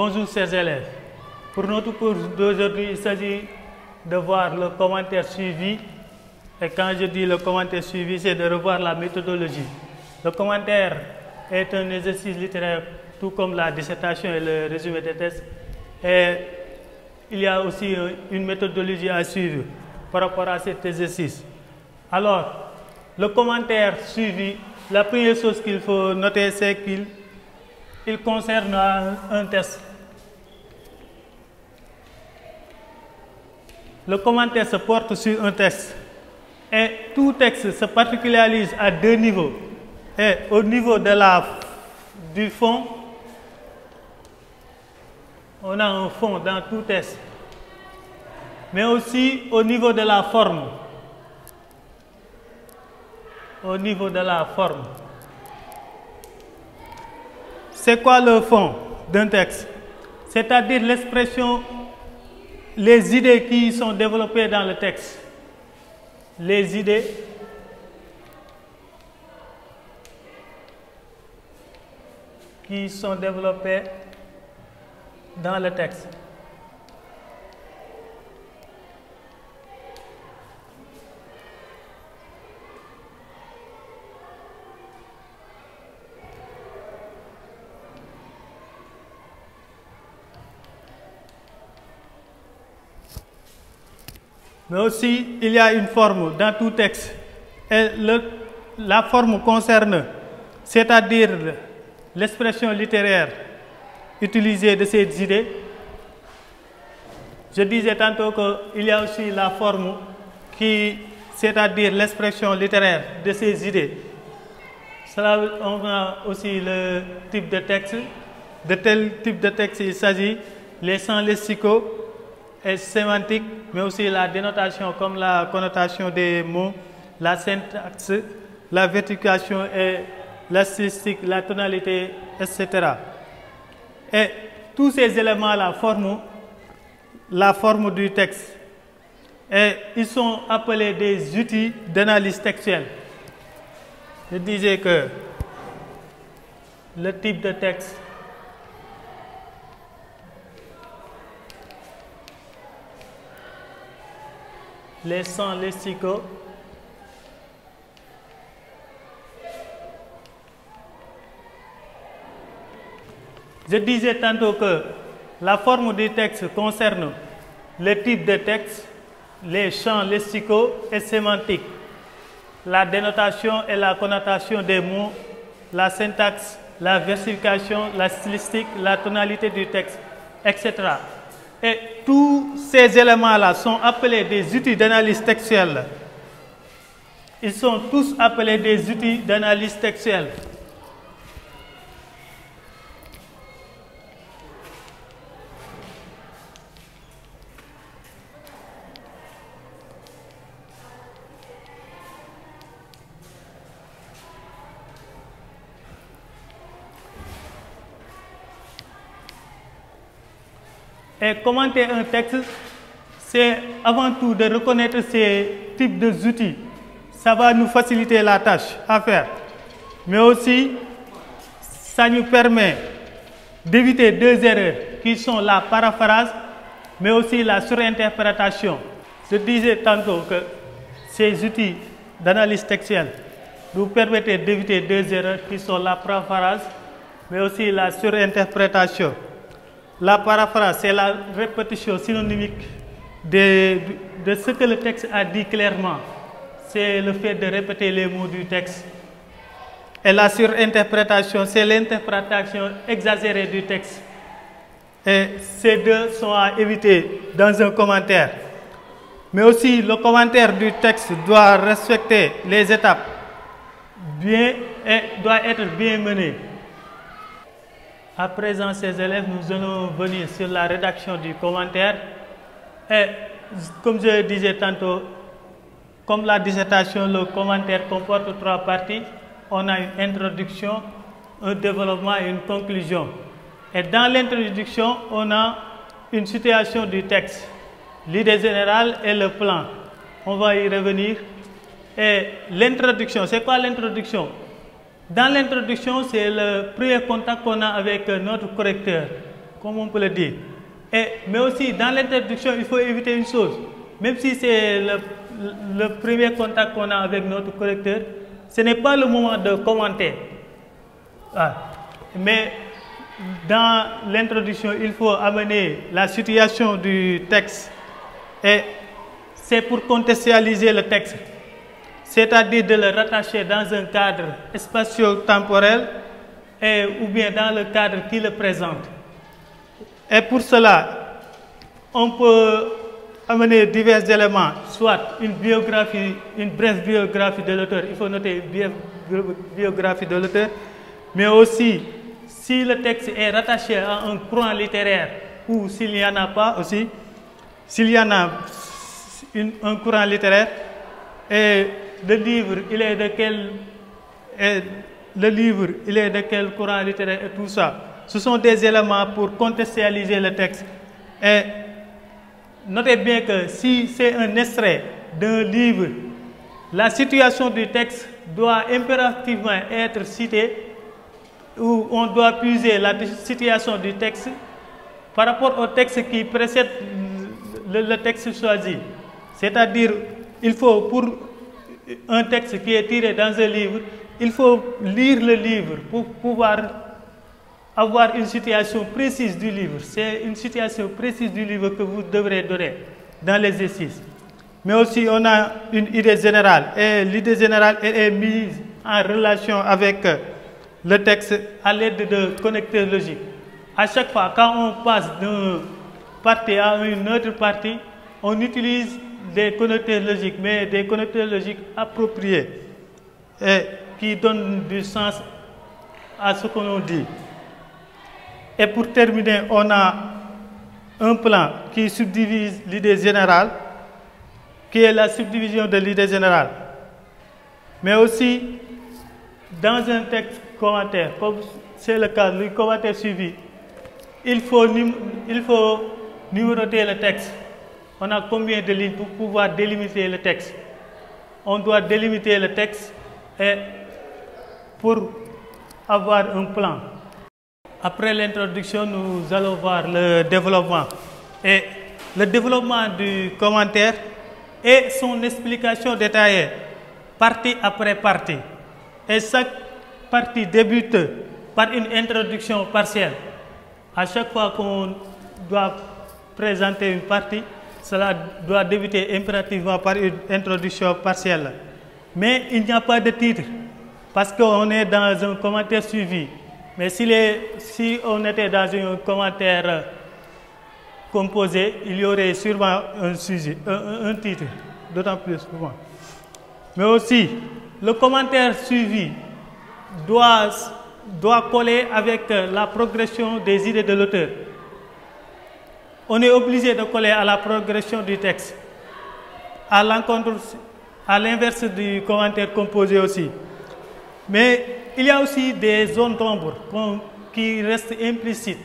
Bonjour chers élèves. Pour notre cours d'aujourd'hui, il s'agit de voir le commentaire suivi. Et quand je dis le commentaire suivi, c'est de revoir la méthodologie. Le commentaire est un exercice littéraire, tout comme la dissertation et le résumé des tests. Et il y a aussi une méthodologie à suivre par rapport à cet exercice. Alors, le commentaire suivi, la première chose qu'il faut noter, c'est qu'il il concerne un test. Le commentaire se porte sur un texte. Et tout texte se particularise à deux niveaux. Et au niveau de la, du fond, on a un fond dans tout texte. Mais aussi au niveau de la forme. Au niveau de la forme. C'est quoi le fond d'un texte? C'est-à-dire l'expression, les idées qui sont développées dans le texte. Les idées qui sont développées dans le texte. Mais aussi, il y a une forme dans tout texte. Et le, la forme concerne, c'est-à-dire l'expression littéraire utilisée de ces idées. Je disais tantôt qu'il y a aussi la forme qui, c'est-à-dire l'expression littéraire de ces idées. Cela, on a aussi le type de texte. De tel type de texte, il s'agit les sens lexicaux et sémantique, mais aussi la dénotation comme la connotation des mots, la syntaxe, la vertication et la stylistique, la tonalité, etc. Et tous ces éléments-là forment la forme du texte. Et ils sont appelés des outils d'analyse textuelle. Je disais que le type de texte les sons lexicaux Je disais tantôt que la forme du texte concerne le type de texte, les champs lexicaux et sémantiques, la dénotation et la connotation des mots, la syntaxe, la versification, la stylistique, la tonalité du texte, etc. Et tous ces éléments-là sont appelés des outils d'analyse textuelle. Ils sont tous appelés des outils d'analyse textuelle. Commenter un texte, c'est avant tout de reconnaître ces types d'outils. Ça va nous faciliter la tâche à faire. Mais aussi, ça nous permet d'éviter deux erreurs qui sont la paraphrase, mais aussi la surinterprétation. Je disais tantôt que ces outils d'analyse textuelle nous permettent d'éviter deux erreurs qui sont la paraphrase, mais aussi la surinterprétation. La paraphrase, c'est la répétition synonymique de, de, ce que le texte a dit clairement. C'est le fait de répéter les mots du texte. Et la surinterprétation, c'est l'interprétation exagérée du texte. Et ces deux sont à éviter dans un commentaire. Mais aussi, le commentaire du texte doit respecter les étapes bien et doit être bien mené. À présent, ces élèves, nous allons venir sur la rédaction du commentaire. Et comme je disais tantôt, comme la dissertation, le commentaire comporte trois parties. On a une introduction, un développement et une conclusion. Et dans l'introduction, on a une situation du texte, l'idée générale et le plan. On va y revenir. Et l'introduction, c'est quoi l'introduction? Dans l'introduction, c'est le premier contact qu'on a avec notre correcteur. comme on peut le dire. Et, mais aussi, dans l'introduction, il faut éviter une chose. Même si c'est le, le premier contact qu'on a avec notre correcteur, ce n'est pas le moment de commenter. Ah. Mais dans l'introduction, il faut amener la situation du texte et c'est pour contextualiser le texte, c'est-à-dire de le rattacher dans un cadre spatio-temporel ou bien dans le cadre qui le présente. Et pour cela, on peut amener divers éléments, soit une biographie, une brève biographie de l'auteur, il faut noter une biographie de l'auteur, mais aussi si le texte est rattaché à un courant littéraire ou s'il n'y en a pas aussi, s'il y en a une, un courant littéraire et le livre, il est de quel, le livre, il est de quel courant littéraire et tout ça. Ce sont des éléments pour contextualiser le texte. Et notez bien que si c'est un extrait d'un livre, la situation du texte doit impérativement être citée où on doit puiser la situation du texte par rapport au texte qui précède le texte choisi. C'est-à-dire, il faut, pour un texte qui est tiré dans un livre, il faut lire le livre pour pouvoir avoir une situation précise du livre. C'est une situation précise du livre que vous devrez donner dans l'exercice. Mais aussi, on a une idée générale. Et l'idée générale est mise en relation avec le texte à l'aide de connecteurs logiques. À chaque fois, quand on passe d'une partie à une autre partie, on utilise des connecteurs logiques, mais des connecteurs logiques appropriés et qui donnent du sens à ce que l'on dit. Et pour terminer, on a un plan qui subdivise l'idée générale, qui est la subdivision de l'idée générale. Mais aussi, dans un texte commentaire, comme c'est le cas du commentaire suivi, il faut, il faut numéroter le texte. On a combien de lignes pour pouvoir délimiter le texte? On doit délimiter le texte et pour avoir un plan. Après l'introduction, nous allons voir le développement. Et le développement du commentaire et son explication détaillée, partie après partie. Et chaque partie débute par une introduction partielle. À chaque fois qu'on doit présenter une partie, cela doit débuter impérativement par une introduction partielle. Mais il n'y a pas de titre, parce qu'on est dans un commentaire suivi. Mais si, on était dans un commentaire composé, il y aurait sûrement un sujet, un, titre, d'autant plus souvent. Mais aussi, le commentaire suivi doit coller avec la progression des idées de l'auteur. On est obligé de coller à la progression du texte, à l'inverse du commentaire composé aussi. Mais il y a aussi des zones d'ombre qui restent implicites,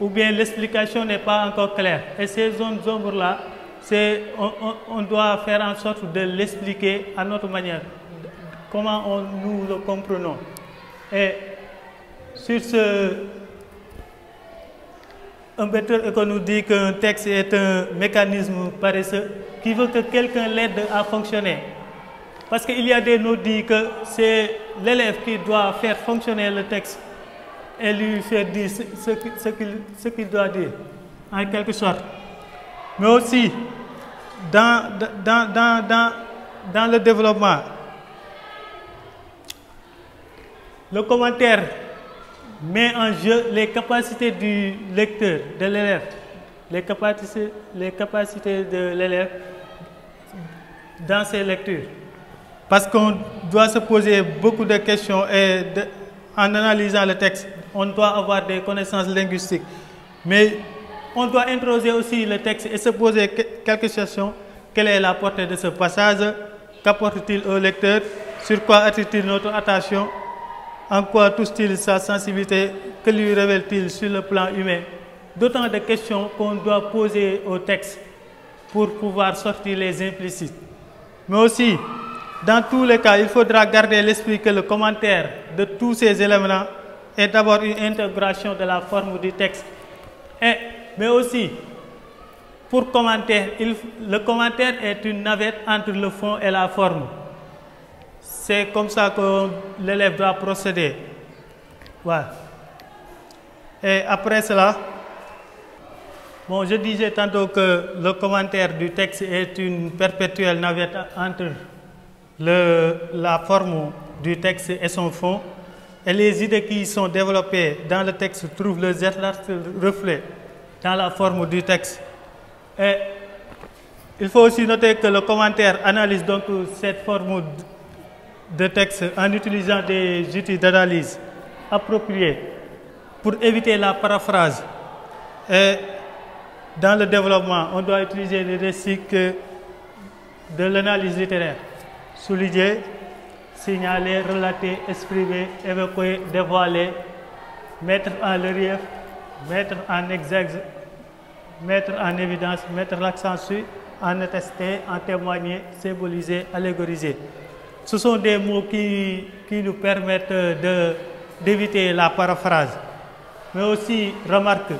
ou bien l'explication n'est pas encore claire. Et ces zones d'ombre-là, on, on, on doit faire en sorte de l'expliquer à notre manière comment on, nous le comprenons. Et sur ce, Bertrand Eco nous dit qu'un texte est un mécanisme paresseux qui veut que quelqu'un l'aide à fonctionner. Parce qu'il y a des nous dit que c'est l'élève qui doit faire fonctionner le texte et lui faire dire ce qu'il doit dire, en quelque sorte. Mais aussi, dans, dans, dans, dans, dans le développement, le commentaire met en jeu les capacités du lecteur, de l'élève, les capacités, les capacités de l'élève dans ses lectures. Parce qu'on doit se poser beaucoup de questions et en analysant le texte, on doit avoir des connaissances linguistiques. Mais on doit introduire aussi le texte et se poser quelques questions. Quelle est la portée de ce passage? Qu'apporte-t-il au lecteur? Sur quoi attire-t-il notre attention? En quoi touche-t-il sa sensibilité? Que lui révèle-t-il sur le plan humain? D'autant de questions qu'on doit poser au texte pour pouvoir sortir les implicites. Mais aussi, dans tous les cas, il faudra garder l'esprit que le commentaire de tous ces éléments est d'abord une intégration de la forme du texte, mais aussi pour commentaire, le commentaire est une navette entre le fond et la forme. C'est comme ça que l'élève doit procéder. Voilà. Et après cela, je disais tantôt que le commentaire du texte est une perpétuelle navette entre la forme du texte et son fond. Et les idées qui sont développées dans le texte trouvent leurs reflet dans la forme du texte. Et il faut aussi noter que le commentaire analyse donc cette forme de texte en utilisant des outils d'analyse appropriés pour éviter la paraphrase. Et dans le développement, on doit utiliser les récits de l'analyse littéraire. Souligner, signaler, relater, exprimer, évoquer, dévoiler, mettre en relief, mettre en exergue mettre en évidence, mettre l'accent sur, en attester, en témoigner, symboliser, allégoriser. Ce sont des mots qui, qui nous permettent d'éviter la paraphrase. Mais aussi, remarque,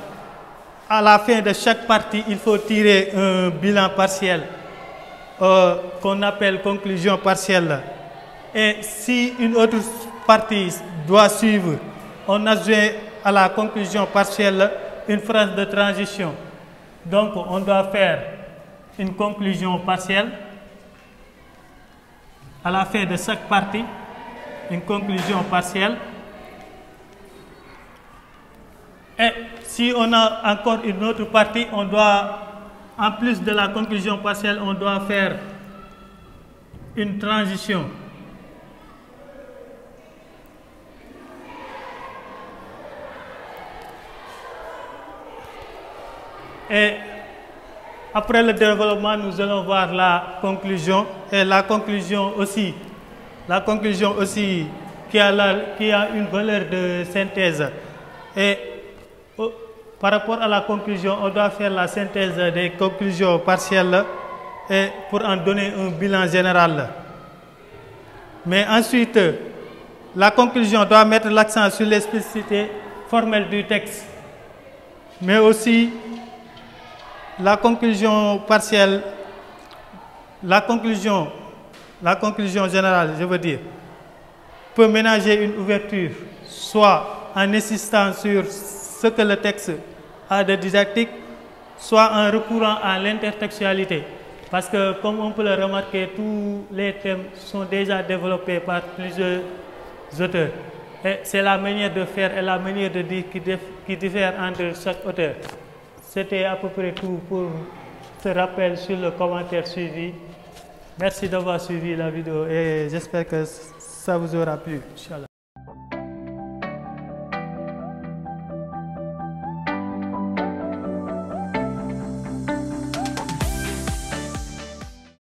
à la fin de chaque partie, il faut tirer un bilan partiel euh, qu'on appelle conclusion partielle. Et si une autre partie doit suivre, on adjoint à la conclusion partielle une phrase de transition. Donc, on doit faire une conclusion partielle à la fin de chaque partie, une conclusion partielle. Et si on a encore une autre partie, on doit, en plus de la conclusion partielle, on doit faire une transition. Et après le développement, nous allons voir la conclusion et la conclusion aussi, la conclusion aussi qui a, une valeur de synthèse. Et par rapport à la conclusion, on doit faire la synthèse des conclusions partielles et pour en donner un bilan général. Mais ensuite, la conclusion doit mettre l'accent sur l'explicité formelle du texte, mais aussi la conclusion partielle, la conclusion, la conclusion générale, je veux dire, peut ménager une ouverture, soit en insistant sur ce que le texte a de didactique, soit en recourant à l'intertextualité. Parce que, comme on peut le remarquer, tous les thèmes sont déjà développés par plusieurs auteurs. Et c'est la manière de faire et la manière de dire qui, qui diffère entre chaque auteur. C'était à peu près tout pour ce rappel sur le commentaire suivi. Merci d'avoir suivi la vidéo et j'espère que ça vous aura plu.